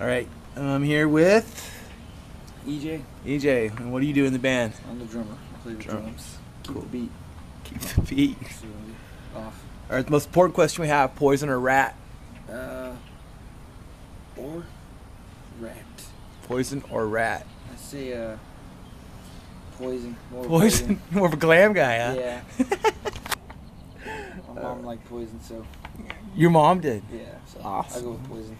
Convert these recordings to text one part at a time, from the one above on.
All right, I'm here with Ejay, Ejay. And what do you do in the band? I'm the drummer. I play the Drums. drums. Keep Cool. the beat. Keep the beat. Off. All right, the most important question we have: poison or Ratt? Uh, or Ratt. Poison or Ratt? I say uh, poison. More Poison. More of a glam guy, huh? Yeah. My mom liked poison, so Your mom did. yeah. So I Awesome. go with poison.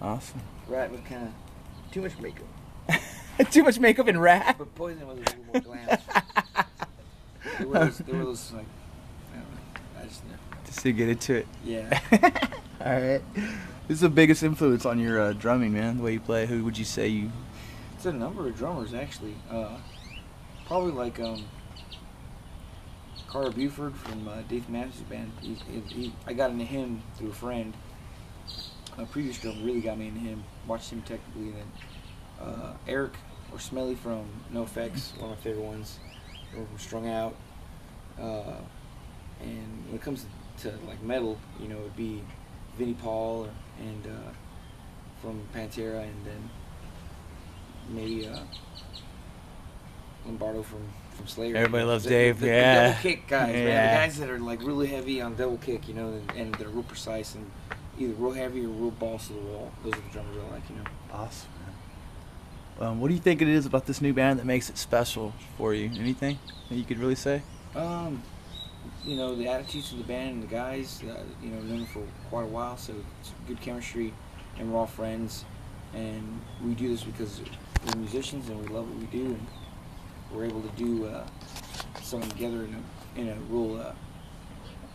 Awesome. Ratt was kind of too much makeup, Too much makeup in Ratt. but poison was a little more glam. there was there was like I don't know. I just know. Just to get into it. Yeah. All right. Who's the biggest influence on your uh, drumming, man? The way you play. Who would you say you? It's a number of drummers actually. Uh, probably like um, Carter Beauford from uh, Dave Matthews Band. He, he, he, I got into him through a friend. A previous drummer really got me into him. Watched him technically, and then uh, Eric or Smelly from NOFX, one of my favorite ones. Or from Strung Out. Uh, and when it comes to like metal, you know, it'd be Vinnie Paul or, and uh, from Pantera, and then maybe uh, Lombardo from from Slayer. Everybody loves The- Dave, the, the yeah. double kick guys, man. The guys that are like really heavy on double kick, you know, and, and they're real precise and either real heavy or real balls to the wall. Those are the drummers I like, you know. Awesome, man. Um, what do you think it is about this new band that makes it special for you? Anything that you could really say? Um, you know, the attitudes of the band and the guys, uh, you know, known for quite a while, so it's good chemistry, and we're all friends, and we do this because we're musicians and we love what we do, and we're able to do uh, something together in a in a real uh,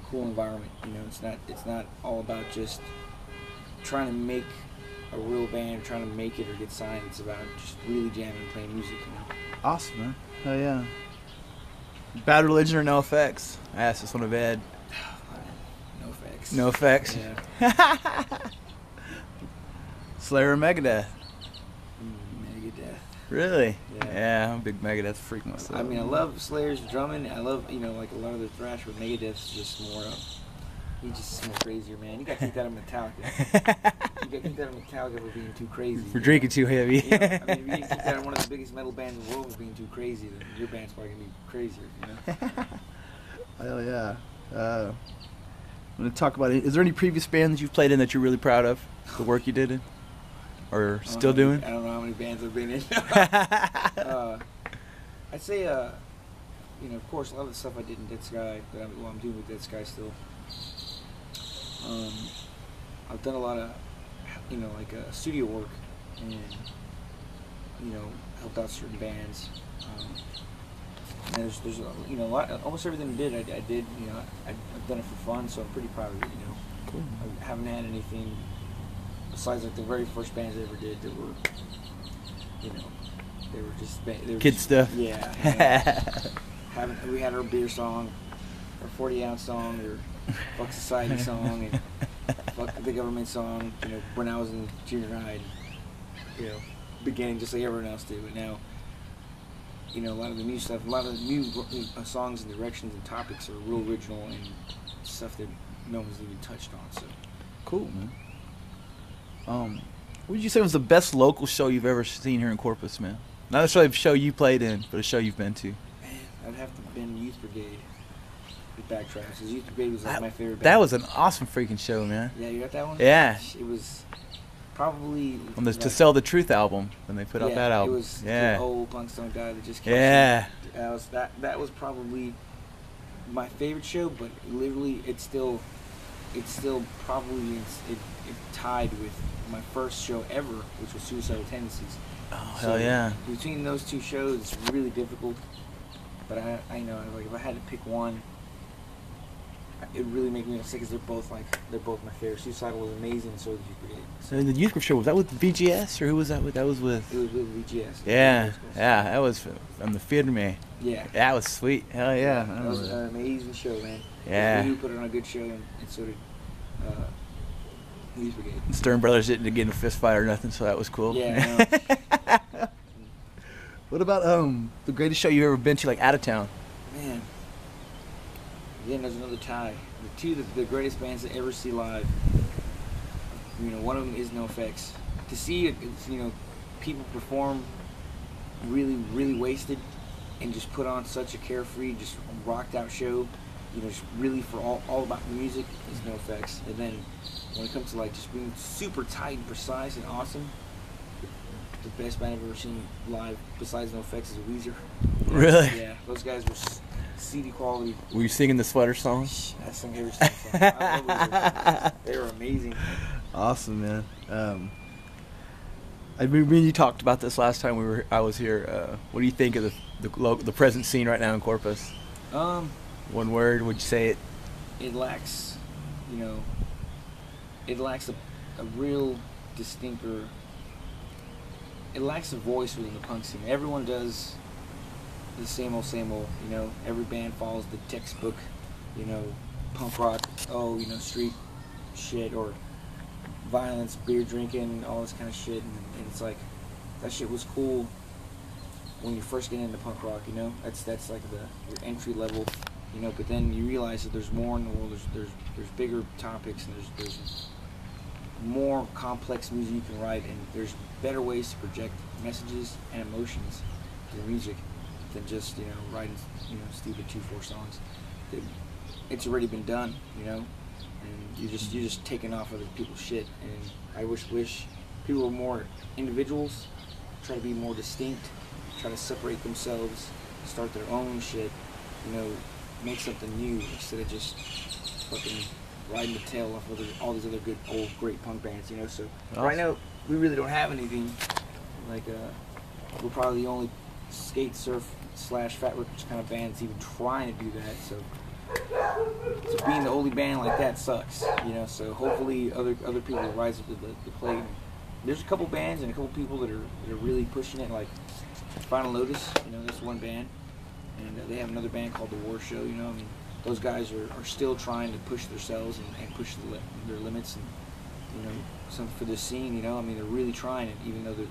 cool environment. You know, it's not it's not all about just trying to make a real band, trying to make it or get signed. It's about just really jamming and playing music. You know. Awesome, man. Hell yeah. Bad religion or NOFX? I asked this one of Ed. NOFX. No effects. Yeah. Slayer or Megadeth? Mm-hmm. Megadeth. Really? Yeah. I'm a big Megadeth freak myself. I mean, I love Slayer's drumming. I love, you know, like a lot of the thrash, but Megadeth's just more. Uh, he's just more crazier, man. You got kicked out of Metallica. You got kicked out of Metallica for being too crazy. For drinking too heavy. You know, I mean, if you get kicked out of one of the biggest metal bands in the world for being too crazy, then your band's probably gonna be crazier. You know. Hell yeah. Uh, I'm gonna talk about it. Is there any previous bands you've played in that you're really proud of? The work you did in, or still know- doing? I don't know how many bands I've been in. uh, I'd say, uh, you know, of course, a lot of the stuff I did in Dead Sky, that I'm, well, I'm doing with Dead Sky still. Um, I've done a lot of, you know, like uh, studio work, and you know, helped out certain bands. Um, and there's, there's, a, you know, a lot, almost everything I did, I, I did, you know, I, I've done it for fun, so I'm pretty proud of it. You know, Cool. I haven't had anything besides like the very first bands I ever did that were, you know, they were just ba- they were Kid just- stuff. Yeah. you we had our beer song, our 40 ounce song, or fuck society song, and fuck the government song. You know, when I was in junior high, and, you know, beginning just like everyone else did, but now. You know, a lot of the new stuff, a lot of the new uh, songs and directions and topics are real original and stuff that no one's even touched on. So, Cool, man. Um, what would you say was the best local show you've ever seen here in Corpus, man? Not necessarily a show you played in, but a show you've been to. Man, I'd have to have been Youth Brigade with Backtracks. Youth Brigade was like That- my favorite. That was an awesome freaking show, man. Yeah, you got that one. Yeah. It was probably On the like- To Sell the Truth album when they put out that album. It was yeah. the old Punk guy that just came. Yeah. That was that. That was probably my favorite show, but literally, it's still, it's still probably it's, it, it tied with my first show ever, which was Suicidal Tendencies. Oh So hell yeah. Between those two shows, it's really difficult. But I, I know, like if I had to pick one, it would really make me sick because they're both like they're both my favorite. Suicidal was amazing, so was Youth Brigade. So in the youth group show was that with VGS or who was that with? That was with. It was with VGS. Yeah, yeah, that was from the Firme. Yeah. That was sweet. Hell yeah. That was an amazing show, man. Yeah. we put on a good show, and, and so did uh, Youth Brigade. Stern Brothers didn't get in a fist fight or nothing, so that was cool. Yeah, what about um the greatest show you've ever been to, like out of town? Man. Again, there's another tie. The two the, the greatest bands to ever see live. You know, one of them is NOFX. to see it's, you know people perform really really wasted and just put on such a carefree just rocked out show you know just really for all, all about the music is NOFX and then when it comes to like just being super tight and precise and awesome the best band I've ever seen live besides NOFX is Weezer Really? yeah those guys were s- CD quality Were you singing the sweater song? I sing every song I love Weezer. they were amazing Awesome, man. Um, I mean, you talked about this last time we were, I was here. Uh, what do you think of the the, lo- the present scene right now in Corpus? um One word, would you say it? it lacks, you know, it lacks a, a real distinct or it lacks a voice within the punk scene. Everyone does the same old, same old. You know, every band follows the textbook. You know, punk rock. Oh, you know, street shit or violence, beer drinking, all this kind of shit. And, and it's like that shit was cool when you first get into punk rock. You know, that's that's like the your entry level you know. But then you realize that there's more in the world. There's there's there's bigger topics and there's there's more complex music you can write, and there's better ways to project messages and emotions through music than just you know writing you know stupid two four songs. It's already been done, you know, and you just you're just taking off other people's shit. And I wish wish people were more individuals, try to be more distinct, try to separate themselves, start their own shit, you know, make something new instead of just fucking riding the tail off of all these other good old great punk bands, you know. So right now we really don't have anything like uh, we're probably the only skate surf slash fat rippers kind of band that's even trying to do that. So so being the only band like that sucks, you know. So hopefully other other people will rise up to the, the plate. There's a couple bands and a couple people that are that are really pushing it, like Final Lotus. You know, that's one band, and uh, they have another band called The War Show. You know, I mean, those guys are, are still trying to push themselves and, and push the, their limits and you know some for the scene. You know, I mean, they're really trying it, even though they're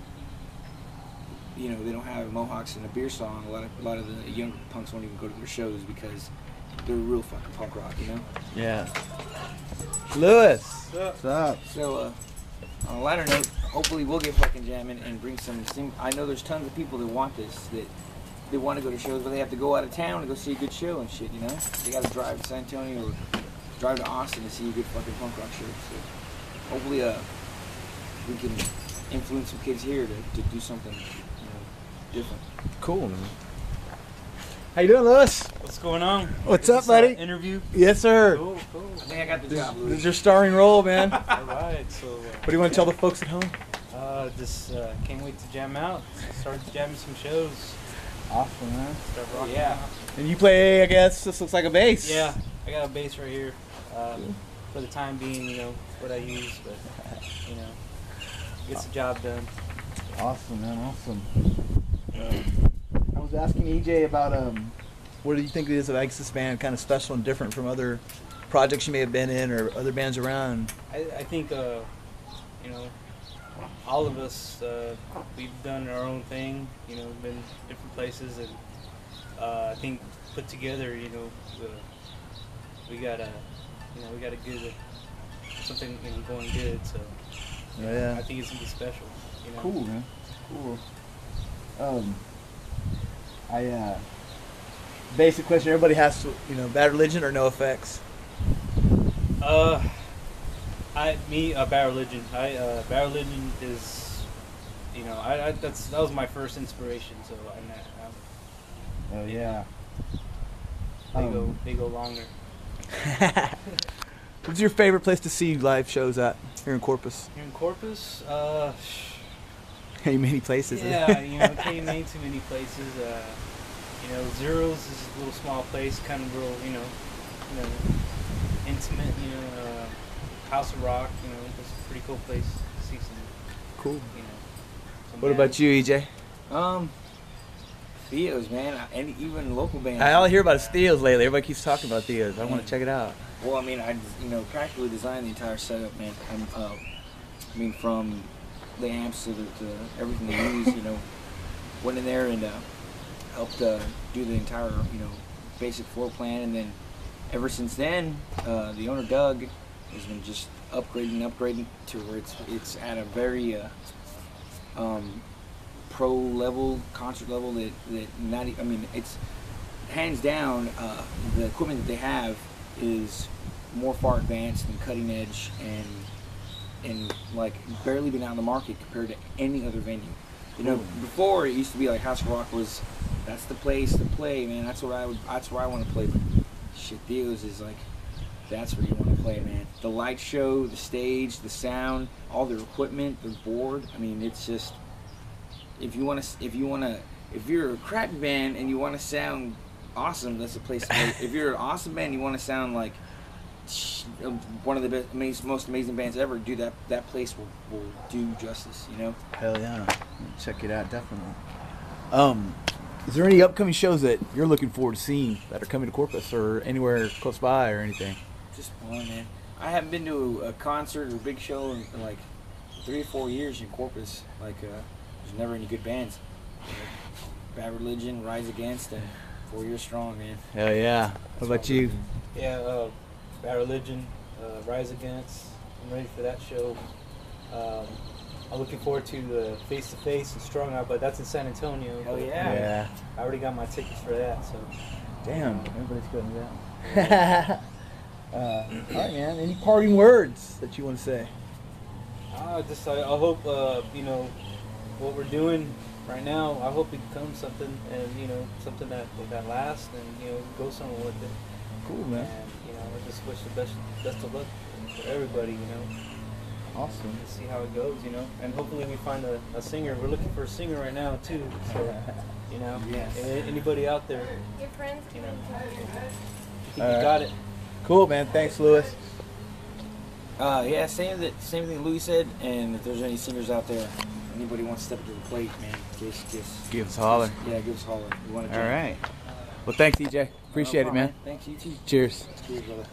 you know they don't have mohawks and a beer song. A lot of a lot of the younger punks won't even go to their shows because they're real fucking punk rock. You know. Yeah. Lewis. What's up? So, uh, on a lighter note, hopefully we'll get fucking jamming and bring some. some I know there's tons of people that want this that they want to go to shows, but they have to go out of town to go see a good show and shit. You know, they got to drive to San Antonio or drive to Austin to see a good fucking punk rock show. So, hopefully, uh, we can influence some kids here to, to do something, you know, different. Cool, man. How you doing, Lewis? What's going on? What's up, buddy? uh, interview. Yes, sir. Cool, cool. I think I got the This, job, this is your starring role, man. All right, so What do you want to tell the folks at home? uh, uh, just uh, can't wait to jam out. Start jamming some shows. Awesome, man. Start rocking Yeah. out. And you play, I guess, this looks like a bass. Yeah, I got a bass right here. Uh, for the time being, you know, what I use, but you know, gets the job done. Awesome, man. Awesome. Um, I was asking Ejay about um, what do you think it is that makes this band kind of special and different from other projects you may have been in or other bands around? I, I think, uh, you know, all of us, uh, we've done our own thing, you know, been different places, and uh, I think put together, you know, the, we got a, you know, we got a good, something you know, going good, so yeah, I think it's gonna be special. You know? Cool, man. Cool. Um, I uh, basic question everybody has to, you know, Bad Religion or NOFX? Uh, I me uh, Bad Religion. I uh, Bad Religion is, you know, I, I that's that was my first inspiration. So I, I, Oh yeah. they Um, go they go longer. What's your favorite place to see live shows at here in Corpus? Here in Corpus, uh, Any many places? yeah, you know, can't name too many places. Uh, you know, Zeros is a little small place, kind of real, you know, you know, intimate. You know, uh, House of Rock. You know, it's a pretty cool place to see some, cool. you know. some What about you, Ejay? Um, Theo's, man, and even local bands. I all hear about is Theo's lately. Everybody keeps talking about Theo's. I want to check it out. Well, I mean, I you know practically designed the entire setup, man. I'm, uh, I mean, from the amps to, the, to everything they use, you know, went in there and uh, helped uh, do the entire you know basic floor plan, and then ever since then, uh, the owner Doug has been just upgrading, and upgrading to where it's it's at a very uh, um, pro level, concert level that that not. I mean, it's hands down uh, the equipment that they have is more far advanced and cutting edge and and like barely been out in the market compared to any other venue. You know, hmm. before it used to be like House of Rock was that's the place to play, man. That's where I would that's where I want to play. But shit, Theo's is like that's where you want to play, man. The light show, the stage, the sound, all their equipment, their board. I mean, it's just if you want to if you want to if you're a crap band and you want to sound awesome, that's the place to play. if you're an awesome band, you want to sound like one of the best, amazing, most amazing bands ever. Do that. That place will, will do justice. You know. Hell yeah. Check it out, definitely. Um, is there any upcoming shows that you're looking forward to seeing that are coming to Corpus or anywhere close by or anything? Just one, man. I haven't been to a concert or big show in, in like three or four years in Corpus. Like, uh, there's never any good bands. Bad Religion, Rise Against, and Four Years Strong, man. Hell yeah. What about you? Yeah, uh, Bad Religion, uh, Rise Against. I'm ready for that show. Um, I'm looking forward to the Face to Face and Strung Out, but that's in San Antonio. Oh yeah. Yeah. I already got my tickets for that, so. Damn, everybody's going to that. uh, all right, man. Any parting words that you want to say? I just I, I hope uh, you know what we're doing right now. I hope it becomes something, and you know something that that lasts, and you know go somewhere with it. Cool, man. And you know I just wish the best best of luck for everybody. You know, Awesome. and see how it goes. You know, and hopefully we find a, a singer. We're looking for a singer right now too. So you know, Yes. a- anybody out there, Your friends You know. tell you. you Alright. you got it. Cool, man. Thanks, Lewis. Uh, yeah, same that same thing Louis said. And if there's any singers out there, anybody wants to step up to the plate, man, just just Give us a holler. yeah, give us a holler. We want to All right. Well, thanks, Ejay. Appreciate it, man. Thanks you too. Cheers. Cheers, brother.